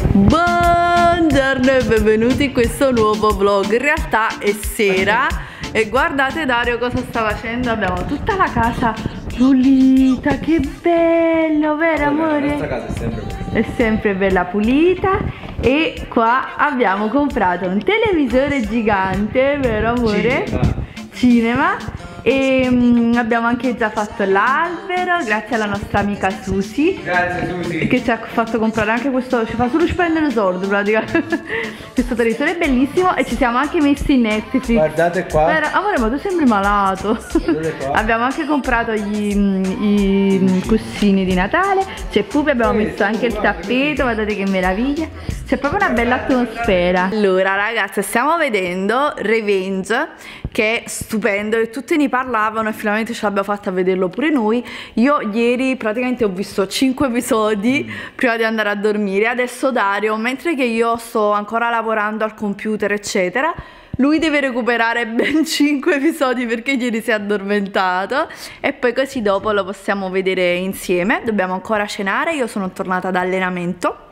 Buongiorno e benvenuti in questo nuovo vlog. In realtà è sera e guardate Dario cosa sta facendo. Abbiamo tutta la casa pulita, che bello, vero amore? La nostra casa è sempre pulita. È sempre bella pulita. E qua abbiamo comprato un televisore gigante, vero amore? Cinema. Cinema e um, abbiamo anche già fatto l'albero grazie alla nostra amica Susi. Grazie Susi. Che ci ha fatto comprare anche questo ci fa solo spendere soldi praticamente. Questo televisore è bellissimo e ci siamo anche messi in Netflix. Guardate qua. Però, amore ma tu sembri malato. Abbiamo anche comprato gli, i cuscini di Natale. C'è Pupi abbiamo messo anche il tappeto guardate che meraviglia c'è proprio una bella atmosfera. Allora ragazzi stiamo vedendo Revenge che è stupendo e tutti ne parlavano e finalmente ce l'abbiamo fatta a vederlo pure noi. Io ieri praticamente ho visto 5 episodi mm. prima di andare a dormire. Adesso Dario mentre che io sto ancora lavorando al computer eccetera lui deve recuperare ben 5 episodi perché ieri si è addormentato e poi così dopo lo possiamo vedere insieme. Dobbiamo ancora cenare, io sono tornata da allenamento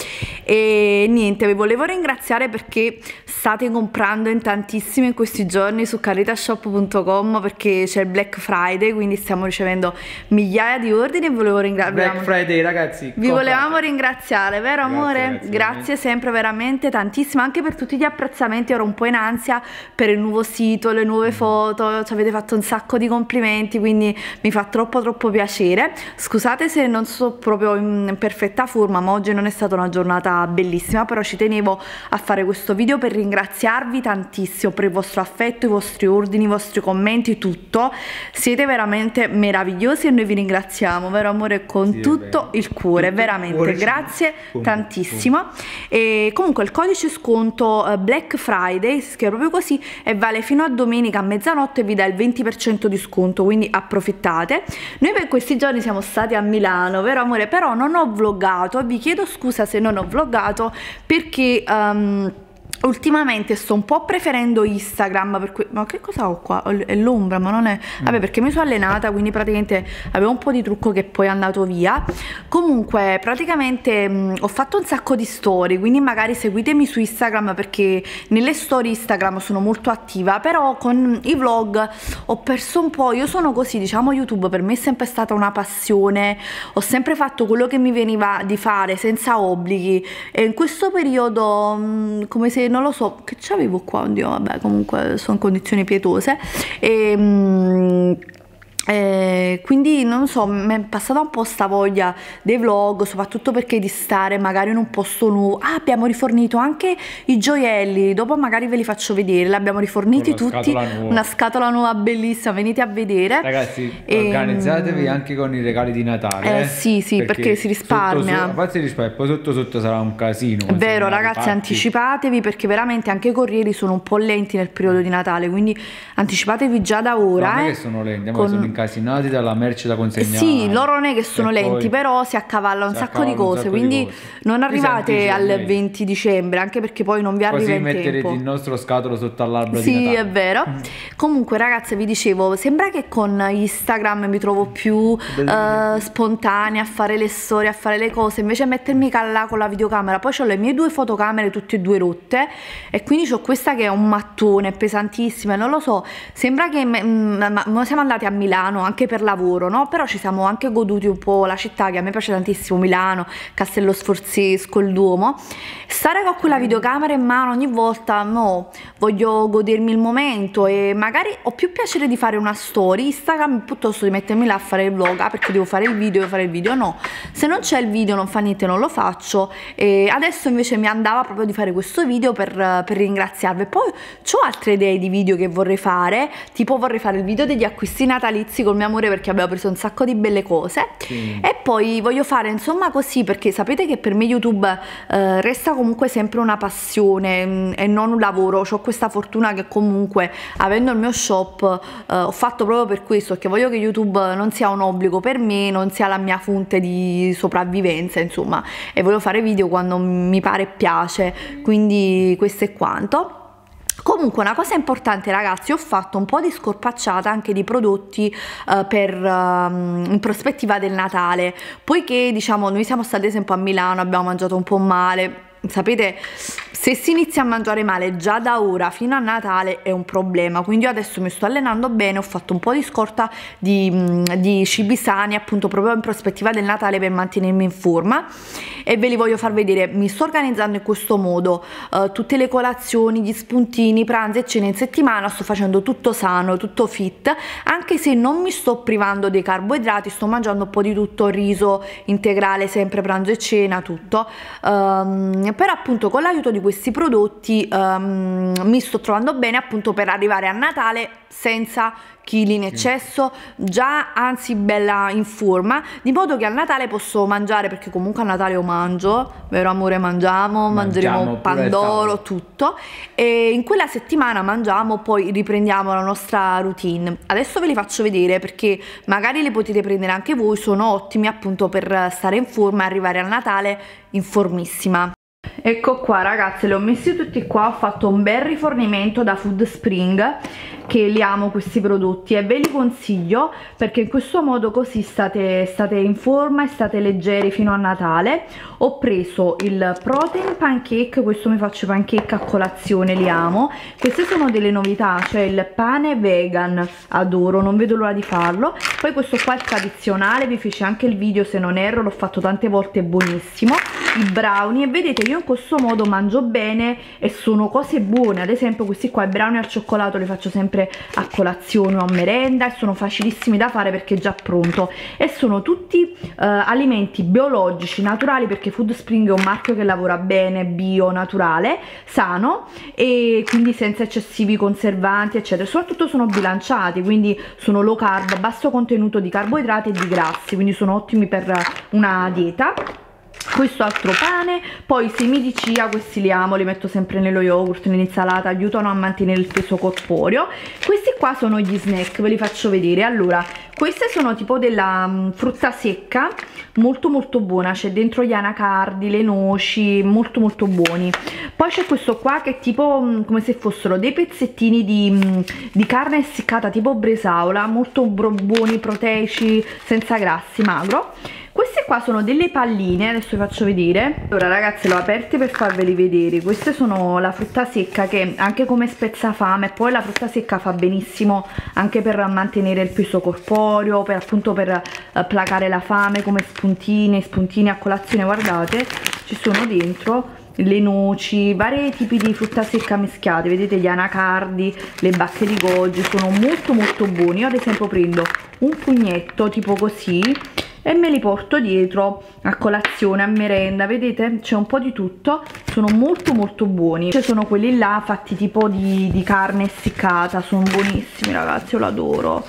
e niente, vi volevo ringraziare perché state comprando in tantissimi in questi giorni su caritashop.com perché c'è il Black Friday, quindi stiamo ricevendo migliaia di ordini e volevo ringraziare. Black Friday ragazzi. Vi volevamo ringraziare, vero grazie, amore? Grazie, grazie sempre veramente tantissimo anche per tutti gli apprezzamenti, ero un po' in ansia per il nuovo sito, le nuove foto, ci avete fatto un sacco di complimenti, quindi mi fa troppo troppo piacere. Scusate se non sono proprio in perfetta forma, ma oggi non è stata una giornata bellissima, però ci tenevo a fare questo video per ringraziarvi tantissimo per il vostro affetto, i vostri ordini, i vostri commenti, tutto. Siete veramente meravigliosi e noi vi ringraziamo, vero amore, con sì, tutto il cuore, veramente. Cuore Grazie tantissimo. E comunque il codice sconto eh, Black Friday, che è proprio così così e vale fino a domenica a mezzanotte vi dà il 20% di sconto quindi approfittate. Noi per questi giorni siamo stati a Milano vero amore? Però non ho vloggato vi chiedo scusa se non ho vloggato perché um, Ultimamente sto un po' preferendo Instagram per cui, ma che cosa ho qua? È l'ombra, ma non è. Vabbè, perché mi sono allenata, quindi praticamente avevo un po' di trucco che poi è andato via. Comunque, praticamente mh, ho fatto un sacco di storie, quindi magari seguitemi su Instagram perché nelle storie Instagram sono molto attiva, però con i vlog ho perso un po'. Io sono così, diciamo, YouTube per me è sempre stata una passione. Ho sempre fatto quello che mi veniva di fare senza obblighi e in questo periodo mh, come se non lo so, che c'avevo qua, oddio, vabbè, comunque sono condizioni pietose. E, mh, eh, quindi non so, mi è passata un po' sta voglia dei vlog, soprattutto perché di stare magari in un posto nuovo. Ah, abbiamo rifornito anche i gioielli, dopo magari ve li faccio vedere, li abbiamo riforniti una tutti. Scatola una scatola nuova bellissima, venite a vedere. Ragazzi, e, organizzatevi anche con i regali di Natale. Eh, eh sì, sì, perché, perché si risparmia. Sotto, parte risparmia, poi sotto sotto sarà un casino. È vero, ragazzi, parti. anticipatevi perché veramente anche i corrieri sono un po' lenti nel periodo di Natale, quindi anticipatevi già da ora. No, eh, che sono lenti, con... sono incasinati dalla merce da consegnare. Sì, loro non è che sono lenti, però si accavalla un sacco di cose, quindi di cose. non arrivate al 20 dicembre, anche perché poi non vi arriva Così metterete il nostro scatolo sotto all'albero sì, è vero. Mm. Comunque ragazze, vi dicevo, sembra che con Instagram mi trovo più uh, spontanea a fare le storie, a fare le cose, invece mettermi là con la videocamera, poi ho le mie due fotocamere tutte e due rotte e quindi ho questa che è un mattone pesantissima, non lo so, sembra che mm, ma, siamo andati a Milano anche anche per lavoro, no? Però ci siamo anche goduti un po' la città che a me piace tantissimo, Milano, Castello Sforzesco, il Duomo. Stare con quella videocamera in mano ogni volta, no, voglio godermi il momento e magari ho più piacere di fare una story Instagram piuttosto di mettermi là a fare il vlog, ah, perché devo fare il video, devo fare il video, no. Se non c'è il video non fa niente, non lo faccio. E adesso invece mi andava proprio di fare questo video per, per ringraziarvi. Poi ho altre idee di video che vorrei fare, tipo vorrei fare il video degli acquisti natalizi col mio amore perché abbiamo preso un sacco di belle cose. Sì. e poi voglio fare insomma così perché sapete che per me YouTube eh, resta comunque sempre una passione mh, mm, e non un lavoro. Ho questa fortuna che comunque avendo il mio shop eh, ho fatto proprio per questo perché voglio che YouTube non sia un obbligo per me non sia la mia fonte di sopravvivenza insomma. E voglio fare video quando mi pare e piace. Quindi questo è quanto Comunque una cosa importante ragazzi, ho fatto un po' di scorpacciata anche di prodotti uh, per, uh, in prospettiva del Natale, poiché diciamo noi siamo stati ad esempio a Milano, abbiamo mangiato un po' male, sapete se si inizia a mangiare male già da ora fino a Natale è un problema, quindi io adesso mi sto allenando bene, ho fatto un po' di scorta di, mm, di cibi sani appunto proprio in prospettiva del Natale per mantenermi in forma. E ve li voglio far vedere, mi sto organizzando in questo modo, uh, tutte le colazioni, gli spuntini, pranzi e cene in settimana, sto facendo tutto sano, tutto fit, anche se non mi sto privando dei carboidrati, sto mangiando un po' di tutto, riso integrale sempre pranzo e cena, tutto, um, però appunto con l'aiuto di questi prodotti um, mi sto trovando bene appunto per arrivare a Natale senza chili in eccesso, già anzi bella in forma, di modo che a Natale posso mangiare, perché comunque a Natale io mangio, vero amore mangiamo, mangiamo mangeremo pandoro, tutto, e in quella settimana mangiamo, poi riprendiamo la nostra routine. Adesso ve li faccio vedere perché magari li potete prendere anche voi, sono ottimi appunto per stare in forma e arrivare a Natale in formissima. Ecco qua ragazze, li ho messi tutti qua, ho fatto un bel rifornimento da Food Spring che li amo questi prodotti e ve li consiglio perché in questo modo così state, state in forma e state leggeri fino a Natale. Ho preso il protein pancake questo mi faccio pancake a colazione li amo. Queste sono delle novità cioè il pane vegan adoro non vedo l'ora di farlo. Poi questo qua è tradizionale vi fece anche il video se non erro l'ho fatto tante volte buonissimo. I brownie e vedete io in questo modo mangio bene e sono cose buone. Ad esempio questi qua i brownie al cioccolato li faccio sempre a colazione o a merenda e sono facilissimi da fare perché è già pronto. E sono tutti uh, alimenti biologici naturali perché Food Spring è un marchio che lavora bene bio naturale sano e quindi senza eccessivi conservanti eccetera. Soprattutto sono bilanciati quindi sono low carb basso contenuto di carboidrati e di grassi quindi sono ottimi per una dieta questo altro pane poi semi di chia questi li amo li metto sempre nello yogurt nell'insalata aiutano a mantenere il peso corporeo. Questi qua sono gli snack ve li faccio vedere. Allora queste sono tipo della um, frutta secca molto molto buona. C'è dentro gli anacardi le noci molto molto buoni. Poi c'è questo qua che è tipo um, come se fossero dei pezzettini di, um, di carne essiccata tipo bresaola molto buoni proteici senza grassi magro queste qua sono delle palline adesso vi faccio vedere. Allora ragazzi l'ho aperte per farveli vedere. Queste sono la frutta secca che anche come spezza fame poi la frutta secca fa benissimo anche per mantenere il peso corporeo per appunto per eh, placare la fame come spuntine spuntini a colazione. Guardate ci sono dentro le noci, vari tipi di frutta secca mischiate, vedete gli anacardi, le bacche di goji, sono molto molto buoni, io ad esempio prendo un pugnetto tipo così e me li porto dietro a colazione, a merenda, vedete? C'è un po' di tutto, sono molto molto buoni. Ci sono quelli là fatti tipo di, di carne essiccata, sono buonissimi ragazzi, io l'adoro.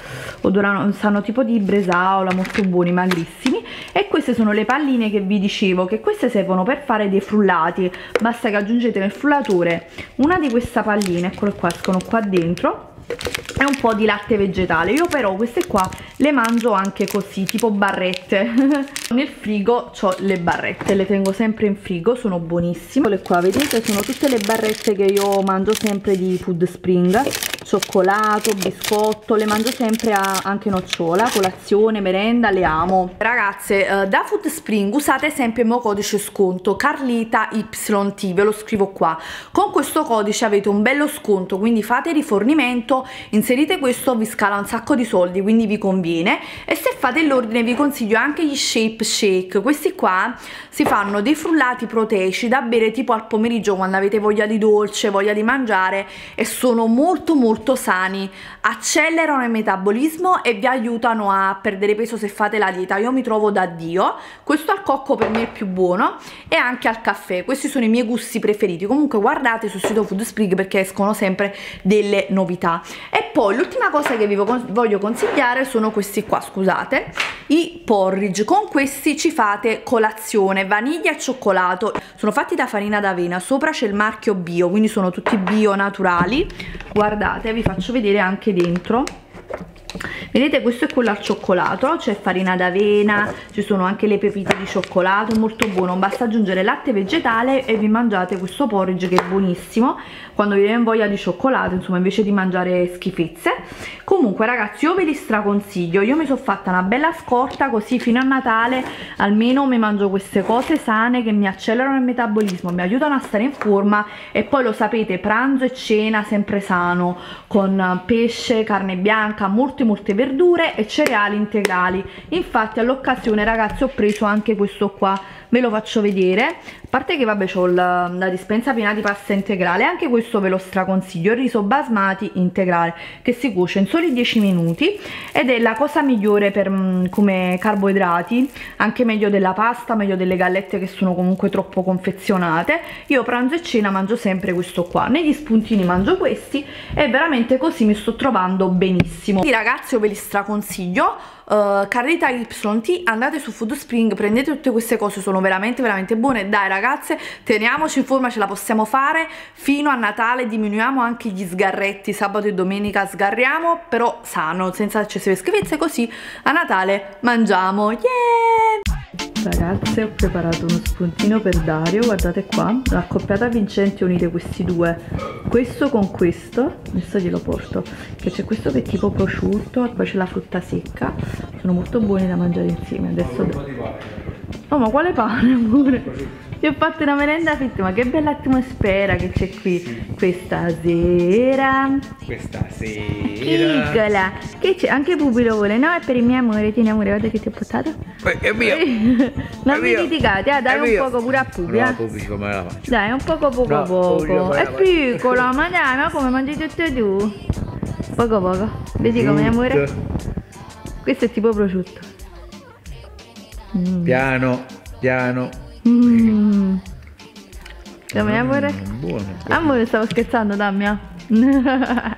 Sanno tipo di bresaola, molto buoni, magrissimi. E queste sono le palline che vi dicevo, che queste servono per fare dei frullati. Basta che aggiungete nel frullatore una di queste palline, eccole qua, escono qua dentro e un po' di latte vegetale io però queste qua le mangio anche così tipo barrette nel frigo ho le barrette le tengo sempre in frigo sono buonissime le qua vedete sono tutte le barrette che io mangio sempre di food spring cioccolato, biscotto, le mangio sempre a, anche nocciola, colazione, merenda, le amo. Ragazze, eh, da Food Spring usate sempre il mio codice sconto Carlita YT, ve lo scrivo qua. Con questo codice avete un bello sconto, quindi fate rifornimento, inserite questo, vi scala un sacco di soldi, quindi vi conviene. E se fate l'ordine vi consiglio anche gli Shape Shake, questi qua si fanno dei frullati proteici da bere tipo al pomeriggio quando avete voglia di dolce, voglia di mangiare e sono molto molto sani, accelerano il metabolismo e vi aiutano a perdere peso se fate la dieta. Io mi trovo da Dio, questo al cocco per me è più buono e anche al caffè, questi sono i miei gusti preferiti. Comunque guardate sul sito Food Spring perché escono sempre delle novità. E poi l'ultima cosa che vi voglio consigliare sono questi qua, scusate, i porridge. Con questi ci fate colazione, vaniglia e cioccolato. Sono fatti da farina d'avena, sopra c'è il marchio bio, quindi sono tutti bio naturali. Guardate vi faccio vedere anche dentro vedete questo è quello al cioccolato c'è farina d'avena ci sono anche le pepite di cioccolato molto buono. Basta aggiungere latte vegetale e vi mangiate questo porridge che è buonissimo. Quando vi viene voglia di cioccolato insomma invece di mangiare schifezze. Comunque ragazzi io ve li straconsiglio. Io mi sono fatta una bella scorta così fino a Natale almeno mi mangio queste cose sane che mi accelerano il metabolismo mi aiutano a stare in forma e poi lo sapete pranzo e cena sempre sano con pesce, carne bianca, molte molte verdure e cereali integrali. Infatti all'occasione ragazzi ho preso anche questo qua ve lo faccio vedere. A parte che vabbè ho la, la dispensa piena di pasta integrale anche questo ve lo straconsiglio il riso basmati integrale che si cuoce in soli 10 minuti ed è la cosa migliore per mm, come carboidrati anche meglio della pasta meglio delle gallette che sono comunque troppo confezionate. Io pranzo e cena mangio sempre questo qua. Negli spuntini mangio questi e veramente così mi sto trovando benissimo. Quindi ragazzi io ve li straconsiglio uh, carrita YT andate su Food Spring prendete tutte queste cose sono veramente veramente buone. Dai ragazze teniamoci in forma ce la possiamo fare. Fino a Natale diminuiamo anche gli sgarretti sabato e domenica sgarriamo però sano senza eccessive schifezze così a Natale mangiamo. Yeah Ragazze ho preparato uno spuntino per Dario, guardate qua, l'accoppiata vincente unite questi due, questo con questo, adesso glielo porto, che c'è questo che è tipo prosciutto e poi c'è la frutta secca, sono molto buoni da mangiare insieme, adesso... Oh ma quale pane amore? Ti ho fatto una merenda fitta, ma che bella atmosfera che c'è qui sì. questa sera. Questa sera. Piccola. Che c'è? Anche Pupi lo vuole, no? È per il mio amore, tieni amore, guarda che ti ho portato. È mio. non vi litigate, eh? dai un poco pure a Pupi. No, Pupi come la faccio. Dai, un poco poco no, poco. È piccola, ma dai, ma come mangi tutto tu? Poco poco. Vedi come amore? Questo è tipo prosciutto. Mm. Piano, piano. Mm. Come amore? Mm, buono. Amore, stavo scherzando, Damia.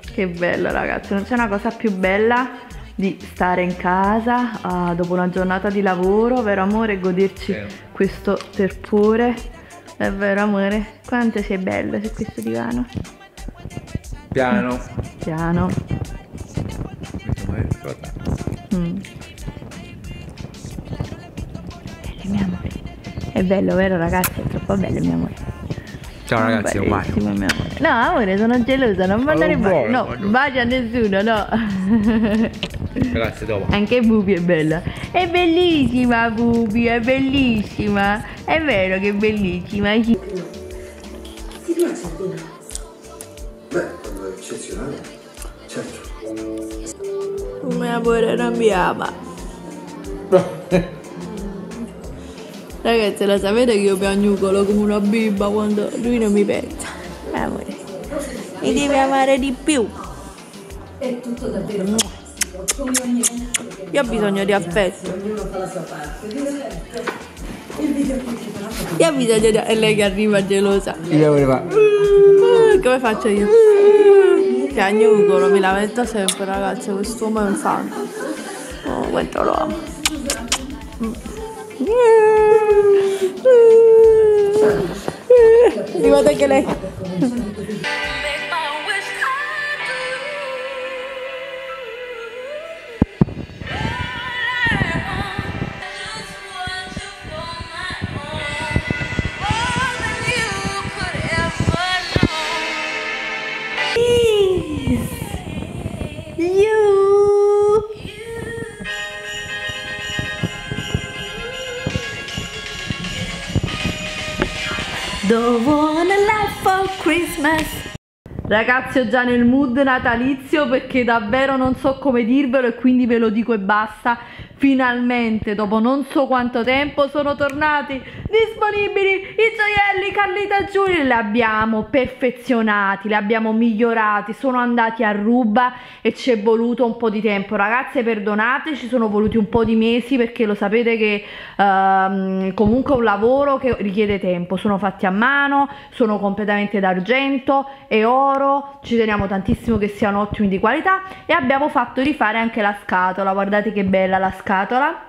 che bello, ragazzi. Non c'è una cosa più bella di stare in casa uh, dopo una giornata di lavoro, vero amore, e goderci questo terpore. È vero amore? Quanto sei bello su questo divano. Piano. Piano. Mm. Mio amore. È bello, vero ragazzi? È troppo bello, mio amore. Ciao ragazzi, è un bacio. Mio amore. No, amore, sono gelosa, non mandare oh, baci. No, baci a nessuno, no. Grazie, dopo. Anche Bubi è bella. È bellissima Bubi, è bellissima. È vero che è bellissima. Ti piace Beh, quando è eccezionale, certo. Mio amore non mi ama. Ragazzi, la sapete che io piagnucolo come una bimba quando lui non mi pensa. Amore, mi devi amare di più. È tutto davvero. Io ho bisogno di affetto. Io ho bisogno di... E lei che arriva gelosa. Io. Mm, come faccio io? Piagnucolo, mi lamento sempre ragazzi, quest'uomo è un fan. Oh, quanto lo amo. Mm. Arrivata anche lei. Don't Christmas. Ragazzi ho già nel mood natalizio perché davvero non so come dirvelo e quindi ve lo dico e basta. Finalmente, dopo non so quanto tempo, sono tornati disponibili i gioielli Carlita Giulia. Li abbiamo perfezionati, li abbiamo migliorati, sono andati a ruba e ci è voluto un po' di tempo. Ragazze, perdonate, ci sono voluti un po' di mesi perché lo sapete che uh, comunque è un lavoro che richiede tempo. Sono fatti a mano, sono completamente d'argento e oro, ci teniamo tantissimo che siano ottimi di qualità e abbiamo fatto rifare anche la scatola. Guardate che bella la scatola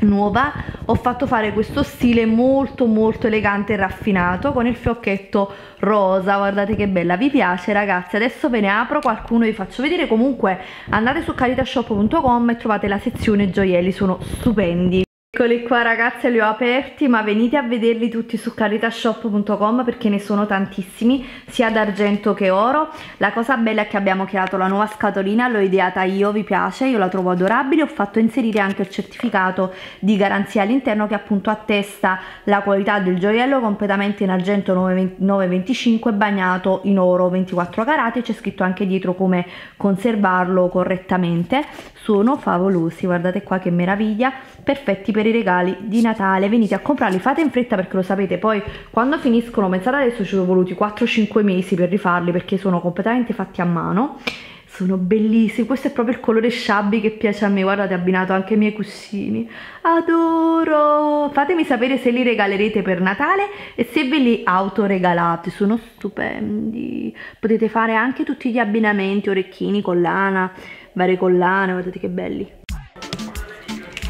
nuova ho fatto fare questo stile molto molto elegante e raffinato con il fiocchetto rosa. Guardate che bella vi piace ragazzi? Adesso ve ne apro qualcuno vi faccio vedere. Comunque andate su caritashop.com e trovate la sezione gioielli sono stupendi Eccoli qua ragazzi li ho aperti ma venite a vederli tutti su caritashop.com perché ne sono tantissimi sia d'argento che oro. La cosa bella è che abbiamo creato la nuova scatolina l'ho ideata io vi piace io la trovo adorabile ho fatto inserire anche il certificato di garanzia all'interno che appunto attesta la qualità del gioiello completamente in argento 925 bagnato in oro 24 carati c'è scritto anche dietro come conservarlo correttamente. Sono favolosi guardate qua che meraviglia perfetti per i regali di Natale, venite a comprarli, fate in fretta perché lo sapete, poi quando finiscono, pensate adesso ci sono voluti 4-5 mesi per rifarli perché sono completamente fatti a mano, sono bellissimi, questo è proprio il colore shabby che piace a me, guardate abbinato anche ai miei cuscini, adoro, fatemi sapere se li regalerete per Natale e se ve li autoregalate, sono stupendi, potete fare anche tutti gli abbinamenti, orecchini, collana, varie collane, guardate che belli.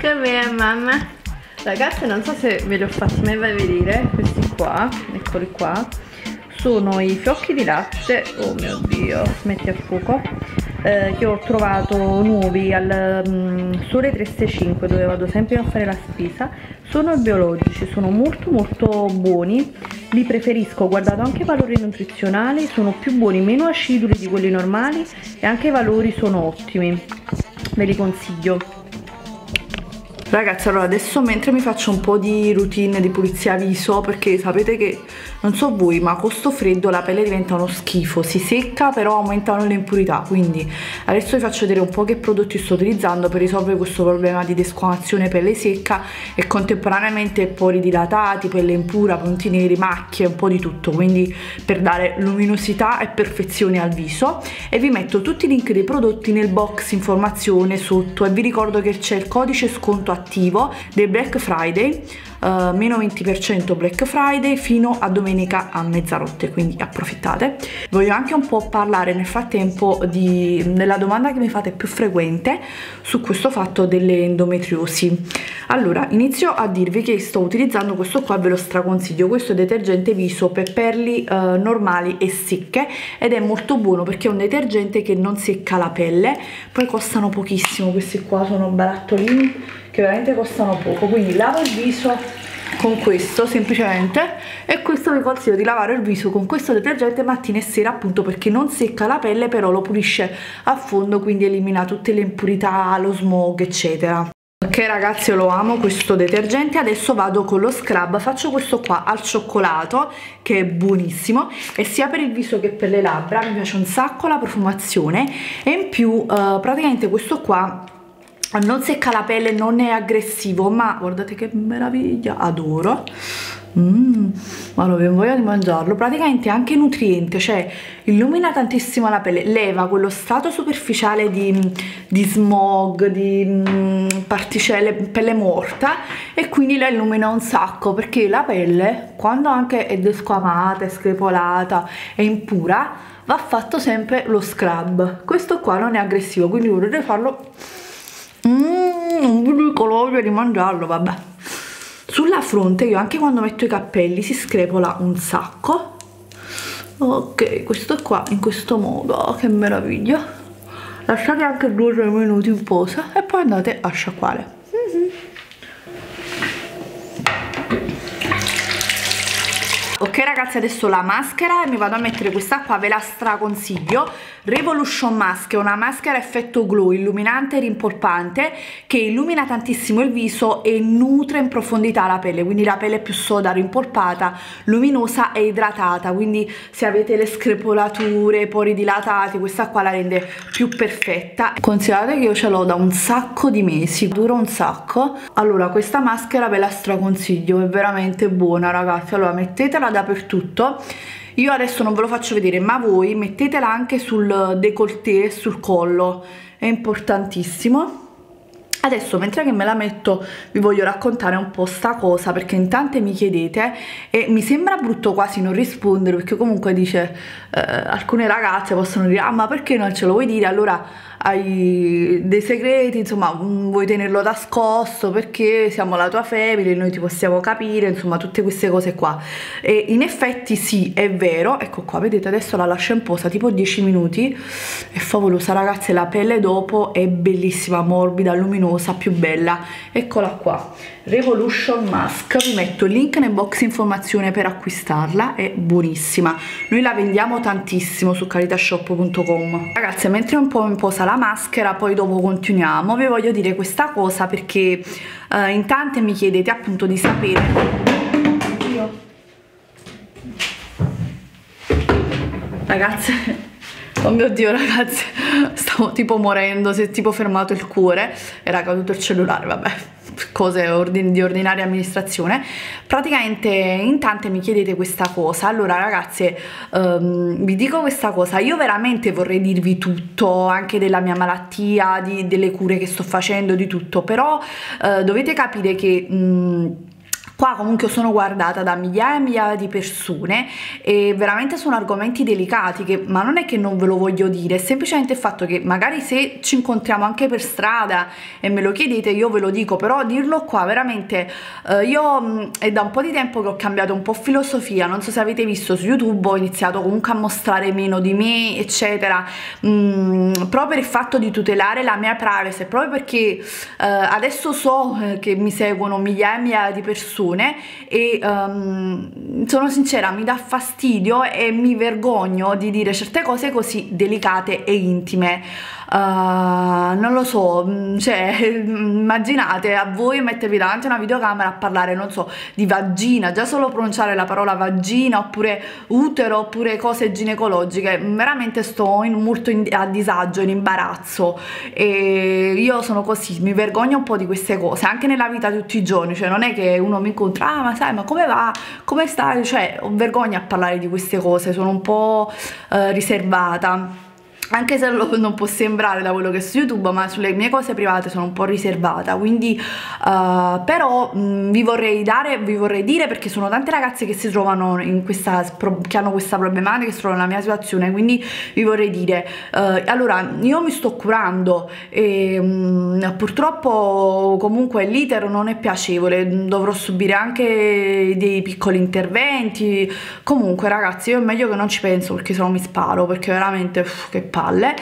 Come mamma? Ragazzi non so se ve li ho fatti mai vedere questi qua, eccoli qua. Sono i fiocchi di latte, oh mio dio, metti a fuoco. Eh, che ho trovato nuovi al um, Sole 365 dove vado sempre a fare la spesa. Sono biologici, sono molto molto buoni. Li preferisco, ho guardato anche i valori nutrizionali sono più buoni, meno aciduli di quelli normali e anche i valori sono ottimi. Ve li consiglio Ragazzi, allora adesso mentre mi faccio un po' di routine di pulizia viso, perché sapete che, non so voi, ma con sto freddo la pelle diventa uno schifo, si secca però aumentano le impurità, quindi adesso vi faccio vedere un po' che prodotti sto utilizzando per risolvere questo problema di desquamazione pelle secca e contemporaneamente pori dilatati, pelle impura, punti neri, macchie, un po' di tutto, quindi per dare luminosità e perfezione al viso. E vi metto tutti i link dei prodotti nel box informazione sotto. E vi ricordo che c'è il codice sconto attivo del Black Friday uh, meno 20% Black Friday fino a domenica a mezzanotte quindi approfittate. Voglio anche un po' parlare nel frattempo di, della domanda che mi fate più frequente su questo fatto delle endometriosi. Allora inizio a dirvi che sto utilizzando questo qua ve lo straconsiglio. Questo detergente viso per perli uh, normali e secche ed è molto buono perché è un detergente che non secca la pelle poi costano pochissimo. Questi qua sono barattolini che veramente costano poco. Quindi lavo il viso con questo semplicemente e questo vi consiglio di lavare il viso con questo detergente mattina e sera appunto perché non secca la pelle però lo pulisce a fondo quindi elimina tutte le impurità, lo smog eccetera. Ok ragazzi io lo amo questo detergente. Adesso vado con lo scrub faccio questo qua al cioccolato che è buonissimo e sia per il viso che per le labbra. Mi piace un sacco la profumazione. E in più uh, praticamente questo qua non secca la pelle, non è aggressivo, ma guardate che meraviglia, adoro. Mmm, ma lo avevo voglia di mangiarlo. Praticamente è anche nutriente, cioè illumina tantissimo la pelle, leva quello stato superficiale di, di smog, di mm, particelle, pelle morta e quindi la illumina un sacco perché la pelle, quando anche è desquamata, è screpolata, è impura, va fatto sempre lo scrub. Questo qua non è aggressivo, quindi vorrei farlo Mmm, non vedo il colore di mangiarlo, vabbè. Sulla fronte io anche quando metto i cappelli si screpola un sacco. Ok, questo qua in questo modo, oh, che meraviglia. Lasciate anche 2-3 minuti in posa e poi andate a sciacquare. Mm -hmm. Ok ragazzi adesso la maschera mi vado a mettere questa qua ve la straconsiglio. Revolution Mask è una maschera effetto glow illuminante e rimpolpante che illumina tantissimo il viso e nutre in profondità la pelle quindi la pelle è più soda, rimpolpata, luminosa e idratata. Quindi se avete le screpolature, i pori dilatati questa qua la rende più perfetta. Considerate che io ce l'ho da un sacco di mesi dura un sacco. Allora questa maschera ve la straconsiglio è veramente buona ragazzi. Allora mettetela dappertutto io adesso non ve lo faccio vedere ma voi mettetela anche sul décolleté sul collo. È importantissimo. Adesso mentre che me la metto vi voglio raccontare un po' sta cosa perché in tante mi chiedete e mi sembra brutto quasi non rispondere perché comunque dice eh, alcune ragazze possono dire ah ma perché non ce lo vuoi dire? Allora hai dei segreti, insomma mm, vuoi tenerlo nascosto perché siamo la tua famiglia, noi ti possiamo capire, insomma tutte queste cose qua. E in effetti sì, è vero, ecco qua, vedete adesso la lascio in posa tipo 10 minuti, è favolosa ragazze, la pelle dopo è bellissima, morbida, luminosa, più bella, eccola qua. Revolution Mask, vi metto il link nel box informazione per acquistarla, è buonissima, noi la vendiamo tantissimo su caritashop.com. Ragazze, mentre un po' in posa la maschera, poi dopo continuiamo, vi voglio dire questa cosa perché uh, in tante mi chiedete appunto di sapere... Ragazze, oh mio dio ragazze, stavo tipo morendo, si è tipo fermato il cuore, era caduto il cellulare, vabbè cose ordin di ordinaria amministrazione. Praticamente in tante mi chiedete questa cosa. Allora ragazze um, vi dico questa cosa. Io veramente vorrei dirvi tutto anche della mia malattia di, delle cure che sto facendo di tutto però uh, dovete capire che um, qua comunque sono guardata da migliaia e migliaia di persone e veramente sono argomenti delicati che, ma non è che non ve lo voglio dire, è semplicemente il fatto che magari se ci incontriamo anche per strada e me lo chiedete io ve lo dico, però dirlo qua veramente eh, io mh, è da un po' di tempo che ho cambiato un po' filosofia, non so se avete visto su YouTube ho iniziato comunque a mostrare meno di me eccetera, mh, proprio per il fatto di tutelare la mia privacy, proprio perché eh, adesso so eh, che mi seguono migliaia e migliaia di persone persone e um, sono sincera mi dà fastidio e mi vergogno di dire certe cose così delicate e intime. Uh, non lo so, mm, cioè immaginate a voi mettervi davanti a una videocamera a parlare, non so, di vagina, già solo pronunciare la parola vagina oppure utero oppure cose ginecologiche, veramente sto in, molto in, a disagio, in imbarazzo. E io sono così, mi vergogno un po' di queste cose, anche nella vita di tutti i giorni, cioè non è che uno mi incontra, ah ma sai ma come va, come stai, cioè ho vergogna a parlare di queste cose, sono un po' uh, riservata anche se non può sembrare da quello che è su YouTube ma sulle mie cose private sono un po' riservata quindi uh, però mh, vi vorrei dare vi vorrei dire perché sono tante ragazze che si trovano in questa che hanno questa problematica che trovano nella mia situazione quindi vi vorrei dire uh, allora io mi sto curando e mh, purtroppo comunque l'iter non è piacevole dovrò subire anche dei piccoli interventi. Comunque ragazzi io è meglio che non ci penso perché se no mi sparo perché veramente uff, che palle palle.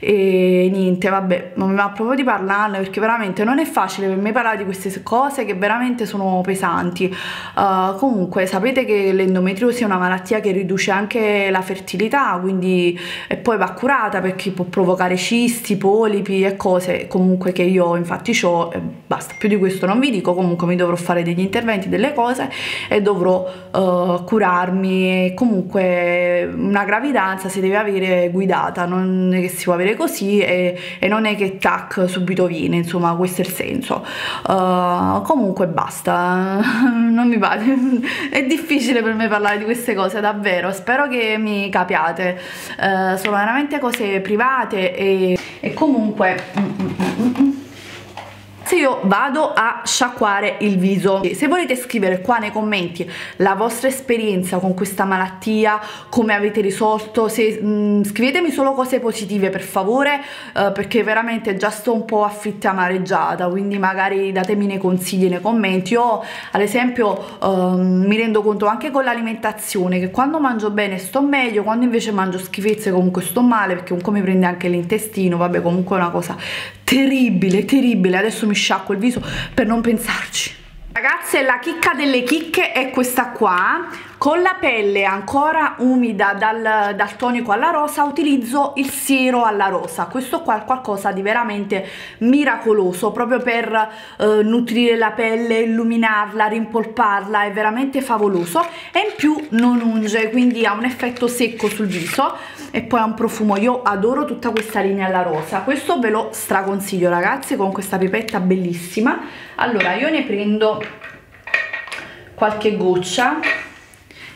E niente vabbè non mi va proprio di parlarne perché veramente non è facile per me parlare di queste cose che veramente sono pesanti. Uh, comunque sapete che l'endometriosi è una malattia che riduce anche la fertilità quindi e poi va curata perché può provocare cisti, polipi e cose comunque che io infatti ho e basta. Più di questo non vi dico comunque mi dovrò fare degli interventi delle cose e dovrò uh, curarmi. Comunque una gravidanza si deve avere guidata non non è che si può avere così e, e non è che tac subito viene insomma questo è il senso. Uh, comunque basta non mi pare è difficile per me parlare di queste cose davvero. Spero che mi capiate. Uh, sono veramente cose private e, e comunque mm, mm, mm, mm se io vado a sciacquare il viso se volete scrivere qua nei commenti la vostra esperienza con questa malattia come avete risolto se, mh, mm, scrivetemi solo cose positive per favore eh, perché veramente già sto un po' affitta amareggiata quindi magari datemi nei consigli nei commenti. Io ad esempio ehm, mi rendo conto anche con l'alimentazione che quando mangio bene sto meglio quando invece mangio schifezze comunque sto male perché comunque mi prende anche l'intestino vabbè comunque è una cosa terribile terribile. Adesso mi sciacquo il viso per non pensarci. Ragazze la chicca delle chicche è questa qua con la pelle ancora umida dal, dal, tonico alla rosa utilizzo il siero alla rosa. Questo qua è qualcosa di veramente miracoloso proprio per eh, nutrire la pelle illuminarla rimpolparla è veramente favoloso. E in più non unge quindi ha un effetto secco sul viso e poi ha un profumo. Io adoro tutta questa linea alla rosa. Questo ve lo straconsiglio ragazzi con questa pipetta bellissima. Allora io ne prendo qualche goccia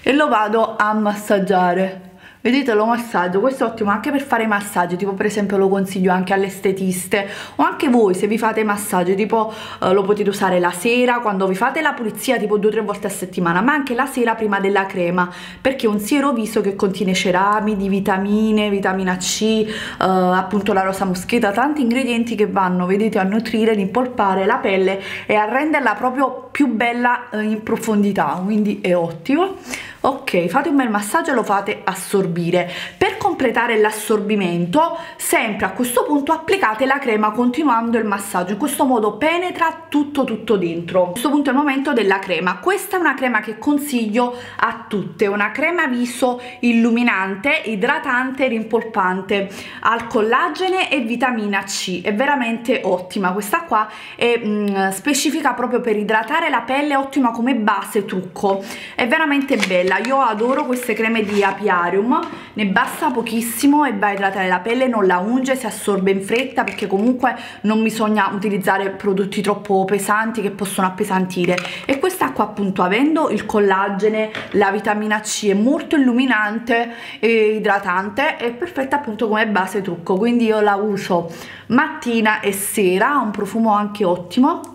e lo vado a massaggiare. Vedete lo massaggio questo è ottimo anche per fare massaggi tipo per esempio lo consiglio anche alle estetiste o anche voi se vi fate massaggio tipo eh, lo potete usare la sera quando vi fate la pulizia tipo due o tre volte a settimana ma anche la sera prima della crema perché è un siero viso che contiene ceramidi vitamine vitamina C eh, appunto la rosa moscheta tanti ingredienti che vanno vedete a nutrire rimpolpare la pelle e a renderla proprio più bella eh, in profondità. Quindi è ottimo ok fate un bel massaggio e lo fate assorbire. Per completare l'assorbimento sempre a questo punto applicate la crema continuando il massaggio. In questo modo penetra tutto tutto dentro. A questo punto è il momento della crema. Questa è una crema che consiglio a tutte. Una crema viso illuminante idratante rimpolpante. Al collagene e vitamina C. È veramente ottima. Questa qua è mh, mm, specifica proprio per idratare la pelle ottima come base trucco. È veramente bella bella io adoro queste creme di apiarium ne basta pochissimo e va a idratare la pelle non la unge si assorbe in fretta perché comunque non bisogna utilizzare prodotti troppo pesanti che possono appesantire. E questa qua appunto avendo il collagene la vitamina C è molto illuminante e idratante è perfetta appunto come base trucco. Quindi io la uso mattina e sera ha un profumo anche ottimo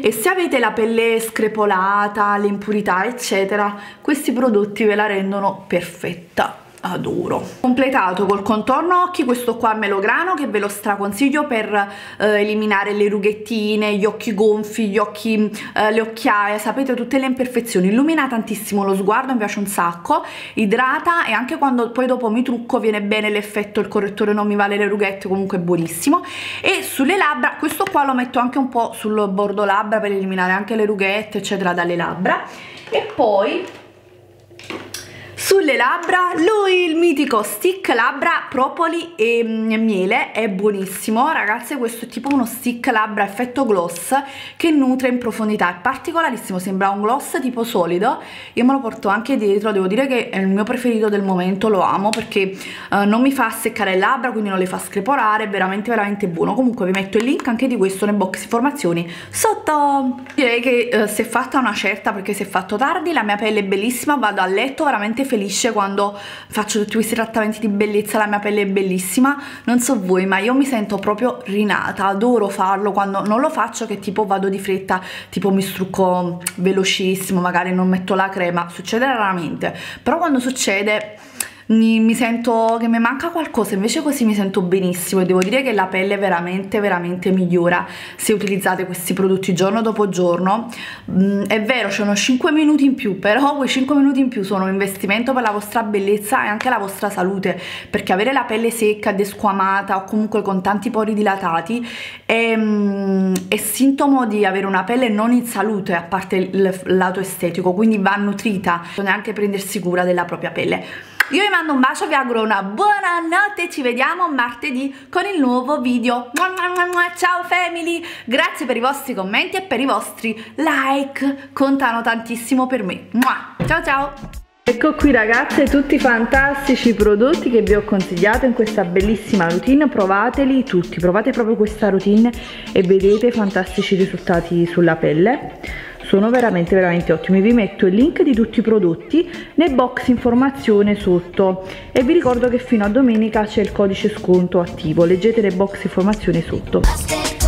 e se avete la pelle screpolata, le impurità eccetera questi prodotti ve la rendono perfetta adoro. Completato col contorno occhi questo qua melograno che ve lo straconsiglio per eh, eliminare le rughettine gli occhi gonfi gli occhi eh, le occhiaie sapete tutte le imperfezioni. Illumina tantissimo lo sguardo mi piace un sacco idrata e anche quando poi dopo mi trucco viene bene l'effetto il correttore non mi vale le rughette comunque è buonissimo. E sulle labbra questo qua lo metto anche un po' sul bordo labbra per eliminare anche le rughette eccetera dalle labbra. E poi sulle labbra lui il mitico stick labbra propoli e mm, miele è buonissimo. Ragazze questo è tipo uno stick labbra effetto gloss che nutre in profondità. È particolarissimo sembra un gloss tipo solido. Io me lo porto anche dietro devo dire che è il mio preferito del momento lo amo perché uh, non mi fa seccare le labbra quindi non le fa screpolare è veramente veramente buono. Comunque vi metto il link anche di questo nel box informazioni sotto. Direi che uh, si è fatta una certa perché si è fatto tardi la mia pelle è bellissima vado a letto veramente felice quando faccio tutti questi trattamenti di bellezza, la mia pelle è bellissima, non so voi ma io mi sento proprio rinata, adoro farlo. Quando non lo faccio che tipo vado di fretta, tipo mi strucco velocissimo, magari non metto la crema, succede raramente, però quando succede mi, mi, sento che mi manca qualcosa invece così mi sento benissimo. E devo dire che la pelle veramente veramente migliora se utilizzate questi prodotti giorno dopo giorno. Mm, è vero c'è 5 minuti in più però quei 5 minuti in più sono un investimento per la vostra bellezza e anche la vostra salute perché avere la pelle secca, desquamata o comunque con tanti pori dilatati è, mm, è sintomo di avere una pelle non in salute a parte il lato estetico quindi va nutrita bisogna anche prendersi cura della propria pelle io vi mando un bacio, vi auguro una buona notte, ci vediamo martedì con il nuovo video. Ciao family, grazie per i vostri commenti e per i vostri like, contano tantissimo per me. Ciao ciao! Ecco qui ragazze tutti i fantastici prodotti che vi ho consigliato in questa bellissima routine, provateli tutti, provate proprio questa routine e vedete fantastici risultati sulla pelle sono veramente veramente ottimi vi metto il link di tutti i prodotti nel box informazione sotto. E vi ricordo che fino a domenica c'è il codice sconto attivo. Leggete le box informazione sotto